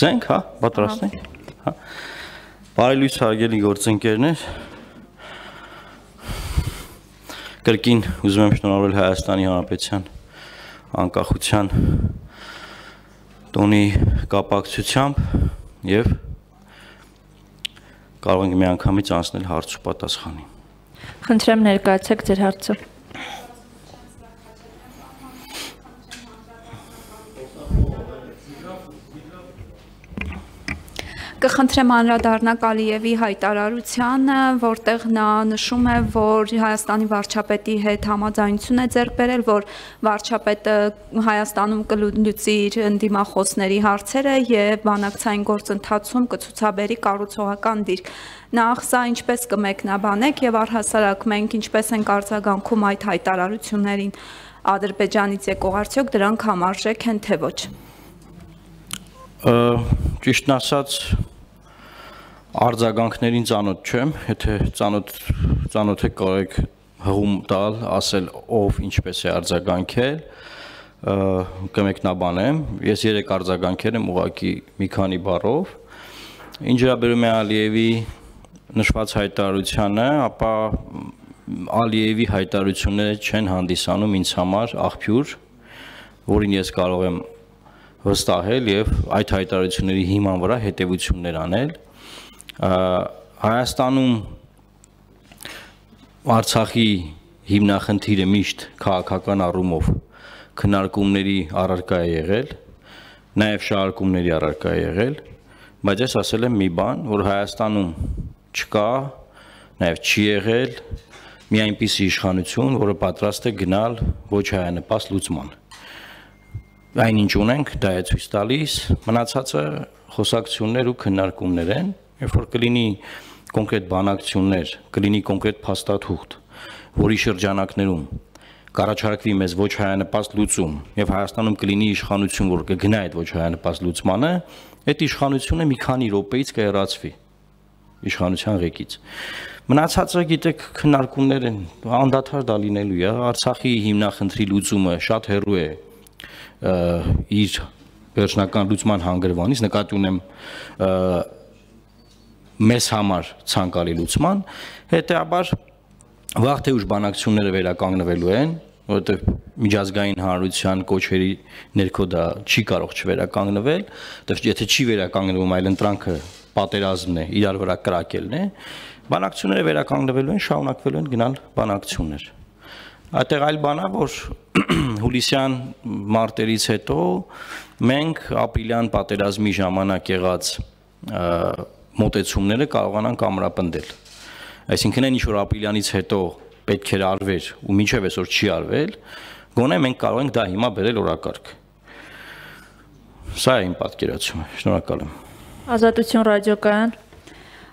Սկսենք, հա, պատրաստ ենք։ Հա։ Բարի լույս հարգելի գործընկերներ։ Կրկին ուզում եմ շնորհավորել Հայաստանի Հանրապետության անկախության տոնի կապակցությամբ եւ կարող ենք միանգամից անցնել հարց ու պատասխանի։ Խնդրեմ ներկայացեք ձեր հարցը։ Կխնդրեմ անդրադառնալ Ալիևի հայտարարությանը, որտեղ նա նշում է, որ Հայաստանի վարչապետի հետ համաձայնություն է ձեռք բերել, որ վարչապետը Հայաստանում կլուծի իր ընդդիմախոսների հարցերը եւ բանակցային գործընթացում կցուցաբերի կառուցողական դիրք։ Նախ սա ինչպես կմեկնաբանեք եւ առհասարակ մենք ինչպես ենք արձագանքում այդ հայտարարություններին Ադրբեջանից եկող արդյոք դրանք համարժեք են թե ոչ։ Ճիշտն ասած արձագանքներին ծանոթ չեմ, եթե ծանոթ ծանոթ եք կարող եք հղում տալ, ասել ով ինչպես է արձագանքել, կմեկնաբանեմ։ Ես երեք արձագանքել եմ ուղակի մի քանի բառով։ Ինչ վերաբերում է Ալիևի նշված հայտարարությանը, ապա Ալիևի հայտարարությունները չեն հանդիսանում ինձ համար աղբյուր, որին ես կարող եմ վստահել եւ այդ հայտարարությունների հիման վրա հետեւություններ անել Հայաստանում Արցախի հիմնախնդիրը միշտ քաղաքական առումով քննարկումների առարկա է եղել, նաև շարժումների առարկա է եղել, բայց ես ասել եմ մի բան, որ Հայաստանում չկա, նաև չի եղել մի այնպիսի իշխանություն, որը պատրաստ է գնալ ոչ հայանպաստ լուծման։ Այնինչ ունենք, դա է ցույց տալիս, մնացածը խոսակցություններ ու քննարկումներ են, երբ որ կլինի կոնկրետ բանակցություններ, կլինի կոնկրետ փաստաթուղթ, որի շրջանակներում կառաջարկվի մեզ ոչ հայանպաստ լուծում եւ Հայաստանում կլինի իշխանություն, որ կգնա այդ ոչ հայանպաստ լուծմանը, այդ իշխանությունը մի քանի րոպեից կերացվի իշխանության ղեկից։ Մնացածը գիտեք քննարկումներ են, անդադար դա լինելու է, Արցախի հիմնախնդրի լուծումը շատ հեռու է իր վերջնական լուծման հանգրվանից, նկատի ունեմ մեզ համար ցանկալի լուծման, հետեաբար վաղ թե ուշ բանակցությունները վերականգնվելու են, որովհետև միջազգային հանրության կոչերի ներքո դա չի կարող չվերականգնվել, դեռ եթե չի վերականգնվում, այլ ընտրանքը պատերազմն է, իրար վրա կրակելն է, բանակցությունները վերականգնվելու են, շարունակվելու են գնալ բանակցություններ։ Այդտեղ այլ բանա, որ հուլիսյան մարտերից հետո մենք ապրիլյան պատերազմի ժամանակ եղած մոտեցումները կարողանանք ամրապնդել։ Այսինքն այն ինչ որ ապրիլյանից հետո պետք էր արվեր ու մինչև այսօր չի արվել, գոնե մենք կարող ենք դա հիմա բերել օրակարգ։ Սա է իմ պատկերացումը։ Շնորհակալ եմ։ Ազատություն ռադիոկայան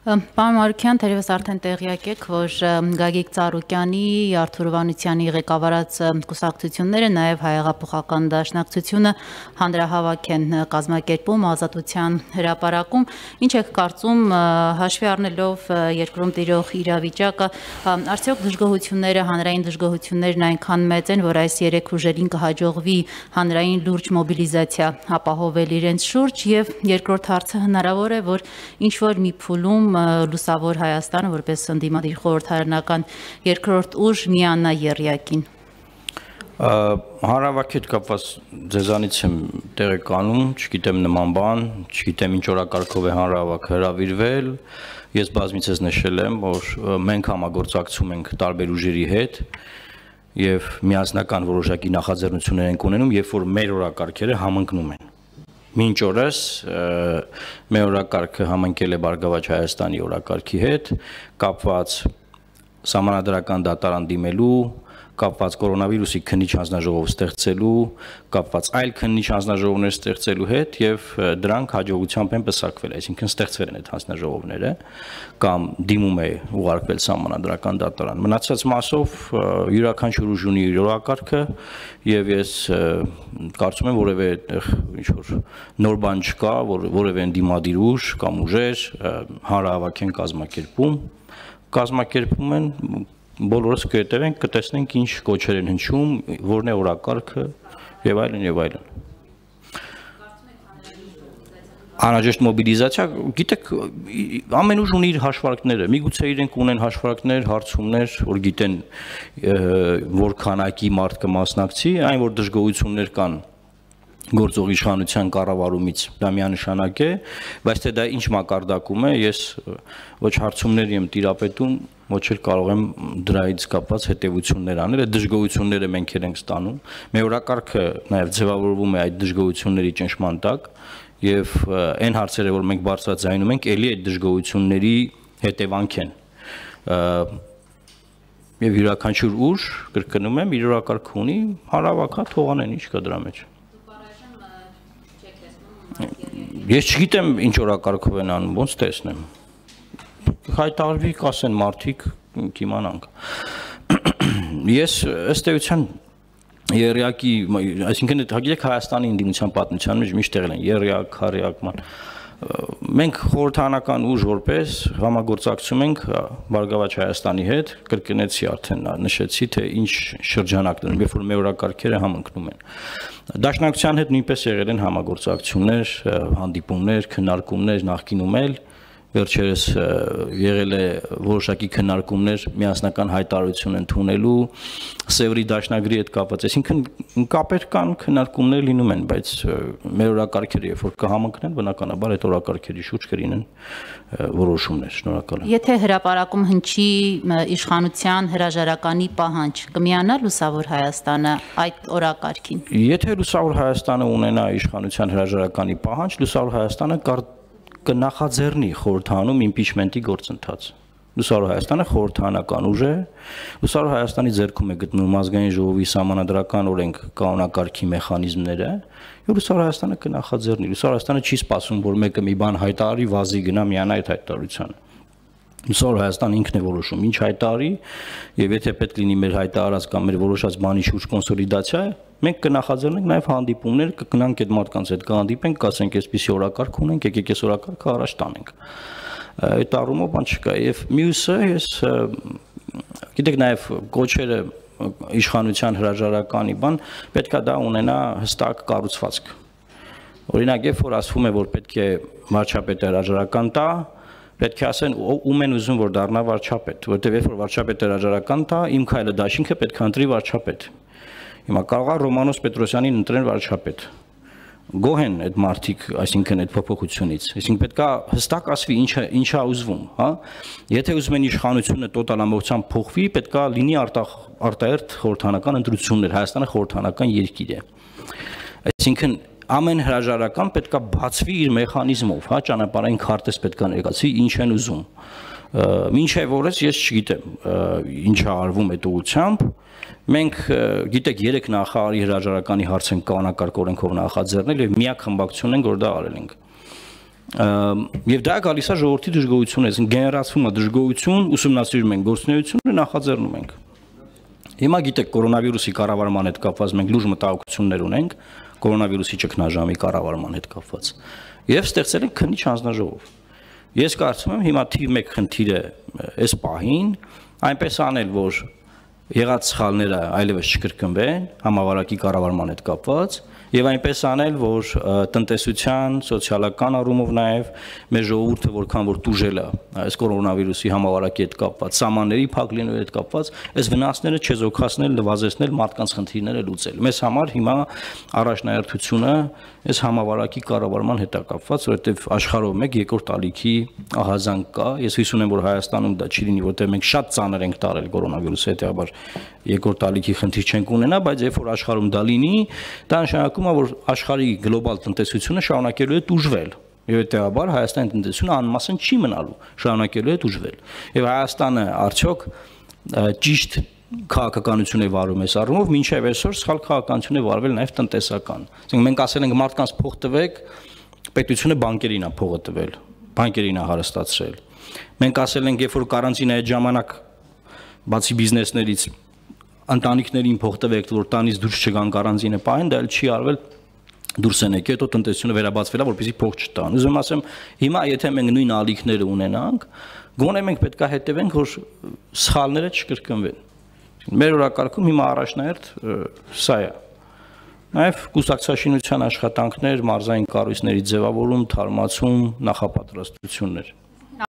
Պարոն Մարուկյան, թերևս արդեն տեղյակ եք, որ Գագիկ Ծառուկյանի, Արթուր Վանությանի ղեկավարած կուսակցությունները, նաև հայեղափոխական դաշնակցությունը հանրահավաք են կազմակերպում ազատության հրապարակում։ Ինչ եք կարծում հաշվի առնելով երկրում տիրող իրավիճակը, արդյոք դժգոհությունները, հանրային դժգոհություններն այնքան մեծ են, որ այս երեք ուժերին կհաջողվի հանրային լուրջ մոբիլիզացիա ապահովել իրենց շուրջ եւ երկրորդ հարցը հնարավոր է, որ ինչ որ մի փուլում լուսավոր Հայաստանը որպես ընդդիմադիր խորհրդարանական երկրորդ ուժ միանա երյակին։ Հարավակի հետ կապված ձեզանից եմ տեղեկանում, չգիտեմ նման բան, չգիտեմ ինչ օրակարգով է հանրավակ հրավիրվել։ Ես բազմիցս նշել եմ, որ մենք համագործակցում ենք տարբեր ուժերի հետ եւ միասնական որոշակի նախաձեռնություններ ենք ունենում, երբ որ մեր օրակարգերը համընկնում են Մինչ օրս մեր օրակարգը համընկել է Բարգավաճ Հայաստանի օրակարգի հետ, կապված համանadrական դատարան դիմելու կապված կորոնավիրուսի քննիչ հանձնաժողով ստեղծելու, կապված այլ քննիչ հանձնաժողովներ ստեղծելու հետ եւ դրանք հաջողությամբ են պսակվել, այսինքն ստեղծվել են այդ հանձնաժողովները կամ դիմում է ուղարկվել համանadrական դատարան։ Մնացած մասով յուրաքանչյուր ուժ ունի իր օրակարգը եւ ես կարծում եմ որևէ ինչ որ նոր բան չկա, որ որևէ ընդդիմադիր ուժ կամ ուժեր հանրահավաք են կազմակերպում կազմակերպում են բոլորս կհետևենք, կտեսնենք ինչ կոչեր են հնչում, որն է օրակարգը եւ այլն եւ այլն։ անհրաժեշտ մոբիլիզացիա, գիտեք, ամեն ուժ ունի իր հաշվարկները։ Միգուցե իրենք ունեն հաշվարկներ, հարցումներ, որ գիտեն որ քանակի մարդ կմասնակցի, այն որ դժգոհություններ կան գործող իշխանության կառավարումից դա միանշանակ է, բայց թե դա ինչ մակարդակում է, ես ոչ հարցումների եմ տիրապետում, ոչ էլ կարող եմ դրայից կապված հետևություններ անել, այդ դժգոհությունները մենք ենք ստանում։ Մեր օրակարգը նաև ձևավորվում է այդ դժգոհությունների ճնշման տակ, եւ այն հարցերը, որ մենք բարձրաձայնում ենք, ելի այդ դժգոհությունների հետևանք են եւ յուրաքանչյուր ուժ կրկնում եմ իր օրակարգ ունի հարավակա թողանեն ինչ կա դրա մեջ Ես չգիտեմ ինչ օրակարգով են անում, ոնց տեսնեմ։ Հայտարվի, կասեն մարդիկ, կիմանանք։ Ես ըստ էության Երյակի, այսինքն այդ հագիրք Հայաստանի ինդիմության պատմության մեջ միշտ եղել են Երյակ, Խարյակման։ Մենք խորհրդանական ուժ որպես համագործակցում ենք Բարգավաճ Հայաստանի հետ, կրկնեցի արդեն նշեցի, թե ինչ շրջանակ դնում, երբ որ մեր օրակարգերը համընկնում են։ Դաշնակցության հետ նույնպես եղել են համագործակցություններ, հանդիպումներ, քննարկումներ նախկինում էլ վերջերս եղել է որոշակի քննարկումներ միասնական հայտարարություն ընդունելու Սևրի դաշնագրի հետ կապված, այսինքն կապեր կան, քննարկումներ լինում են, բայց մեր օրակարգերը երբ որ կհամընկնեն, բնականաբար այդ օրակարգերի շուրջ կլինեն որոշումներ։ Շնորհակալ եմ։ Եթե հրաապարակում հնչի իշխանության հրաժարականի պահանջ, կմիանա լուսավոր Հայաստանը այդ օրակարգին։ Եթե լուսավոր Հայաստանը ունենա իշխանության հրաժարականի պահանջ, լուսավոր Հայաստանը կար կնախաձեռնի խորհրդանում իմպիչմենտի գործընթաց։ Լուսավոր Հայաստանը խորհրդանական ուժ է։ Լուսավոր Հայաստանի ձեռքում է գտնվում ազգային ժողովի համանadrական օրենք կանոնակարգի մեխանիզմները, եւ Լուսավոր Հայաստանը կնախաձեռնի։ Լուսավոր Հայաստանը չի սպասում, որ մեկը մի բան հայտարարի, վազի գնա միանա այդ հայտարարությանը։ Այսօր Հայաստան ինքն է որոշում ինչ հայտարարի եւ եթե պետք լինի մեր հայտարարած կամ մեր որոշած բանի շուրջ կոնսոլիդացիա, մենք կնախաձեռնենք նաեւ հանդիպումներ, կգնանք այդ մարդկանց հետ կհանդիպենք, կասենք այսպիսի օրակարգ ունենք, եկեք այս օրակարգը առաջ տանենք։ Այդ առումով բան չկա եւ մյուսը ես գիտեք նաեւ կոչերը իշխանության հրաժարականի բան պետքա դա ունենա հստակ կառուցվածք։ Օրինակ, երբ որ ասվում է, որ պետք է վարչապետը հրաժարական տա, պետք է ասեն ում են ուզում որ դառնա վարչապետ, որտեղ երբ որ վարչապետը հրաժարական տա, իմ քայլը դաշինքը պետք է ընտրի վարչապետ։ Հիմա կարող է Ռոմանոս Պետրոսյանին ընտրեն վարչապետ։ Գոհ են այդ մարտիկ, այսինքն այդ փոփոխությունից։ Այսինքն պետքա հստակ ասվի ինչա ինչա ուզվում, հա։ Եթե ուզում են իշխանությունը տոտալ ամբողջությամբ փոխվի, պետքա լինի արտախ արտահերթ խորհրդանական ընտրություններ։ Հայաստանը խորհրդանական երկիր է։ Այսինքն ամեն հրաժարական պետքա բացվի իր մեխանիզմով, հա, ճանապարհային քարտեզ պետքա ներկայացվի, ինչ են ուզում։ Մինչև օրս ես չգիտեմ ինչա արվում այդ ուղությամբ։ Մենք գիտեք 3 նախարարի հրաժարականի հարց են կանոնակարգ օրենքով նախաձեռնել եւ միակ խմբակցություն են որ դա արել ենք եւ դա գալիս է ժողովրդի դժգոհությունը, այսինքն գեներացվում է դժգոհություն, ուսումնասիրում ենք գործունեությունը, նախաձեռնում ենք։ Հիմա գիտեք կորոնավիրուսի կառավարման հետ կապված մենք լուրջ մտահոգություններ ունենք, կորոնավիրուսի ճգնաժամի կառավարման հետ կապված։ Եվ ստեղծել են քննիչ հանձնաժողով։ Ես կարծում եմ հիմա թիվ 1 խնդիրը այս պահին այնպես անել, որ եղած սխալները այլևս չկրկնվեն համավարակի կառավարման հետ կապված եւ այնպես անել, որ տնտեսության, սոցիալական առումով նաեւ մեր ժողովուրդը որքան որ տուժել է այս կորոնավիրուսի համավարակի հետ կապված, սահմանների փակ լինելու հետ կապված, այս վնասները չեզոքացնել, լվազեցնել, մարդկանց խնդիրները լուծել։ Մեզ համար հիմա առաջնահերթությունը այս համավարակի կառավարման հետ է կապված, որովհետեւ աշխարհով մեկ երկրորդ ալիքի ահազանգ կա։ Ես հույս ունեմ, որ Հայաստանում դա չի լինի, որովհետեւ մենք շատ ծանր ենք տարել կորոնավիրուսի հետեւաբար երկրորդ ալիքի խնդիր չենք ունենա, բայց երբ որ աշխարհում դա լինի, դա նշանակում է, որ աշխարհի գլոբալ տնտեսությունը շարունակելու է դժվել եւ հետեւաբար Հայաստանի տնտեսությունը անմասն չի մնալու, շարունակելու է դժվել։ Եվ Հայաստանը արդյոք ճիշտ քաղաքականություն է վարում այս առումով, մինչև այսօր սխալ քաղաքականություն է վարվել նաև տնտեսական։ Այսինքն մենք ասել ենք մարդկանց փող տվեք, պետությունը բանկերին է փողը տվել, բանկերին է հարստացրել։ Մենք ասել ենք, երբ որ կարանտինա այդ ժամանակ բացի բիզնեսներից ընտանիքներին փող տվեք, որ տանից դուրս չգան կարանտինը պահեն, դա էլ չի արվել դուրս են եկել, հետո տնտեսությունը վերաբացվել է, որպեսզի փող չտան։ Ուզում ասեմ, հիմա եթե մենք նույն ալիքները ունենանք, գոնե մենք պետքա հետևենք, որ սխալները չկրկնվեն։ Մեր օրակարգում հիմա առաջնահերթ սա է։ Նաև կուսակցաշինության աշխատանքներ, մարզային կառույցների ձևավորում, թարմացում, նախապատրաստություններ։